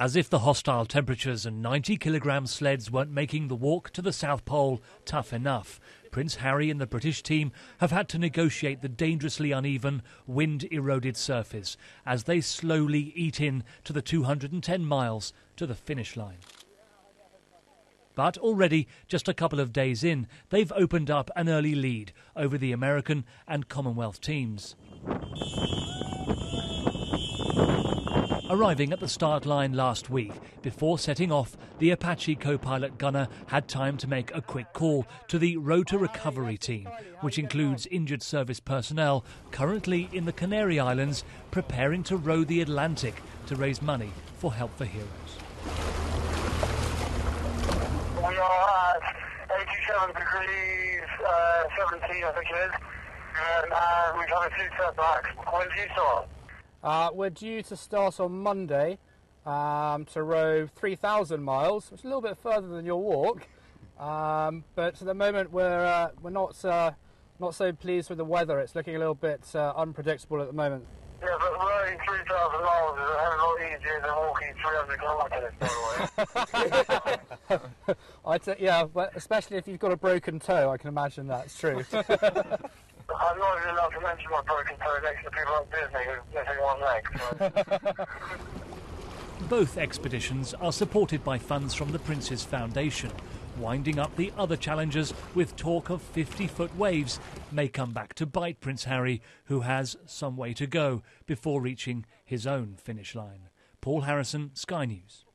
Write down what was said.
As if the hostile temperatures and 90 kilogram sleds weren't making the walk to the South Pole tough enough, Prince Harry and the British team have had to negotiate the dangerously uneven, wind eroded surface as they slowly eat in to the 210 miles to the finish line. But already, just a couple of days in, they've opened up an early lead over the American and Commonwealth teams. Arriving at the start line last week, before setting off, the Apache co pilot gunner had time to make a quick call to the Row to Recovery Team, which includes injured service personnel currently in the Canary Islands preparing to row the Atlantic to raise money for Help for Heroes. We are at 87 degrees, uh, 17, I think it is, and uh, we've had a few setbacks. When did you start? Uh, we're due to start on Monday um, to row 3,000 miles, which is a little bit further than your walk. Um, but at the moment, we're uh, we're not uh, not so pleased with the weather. It's looking a little bit uh, unpredictable at the moment. Yeah, but rowing 3,000 miles is a hell of a lot easier than walking 300 kilometres, by the way. I'd say, yeah, but especially if you've got a broken toe, I can imagine that's true. I'm not even allowed to mention my broken toe next to people like Disney missing one leg. Both expeditions are supported by funds from the Prince's Foundation. Winding up the other challengers with talk of 50 foot waves may come back to bite Prince Harry, who has some way to go before reaching his own finish line. Paul Harrison, Sky News.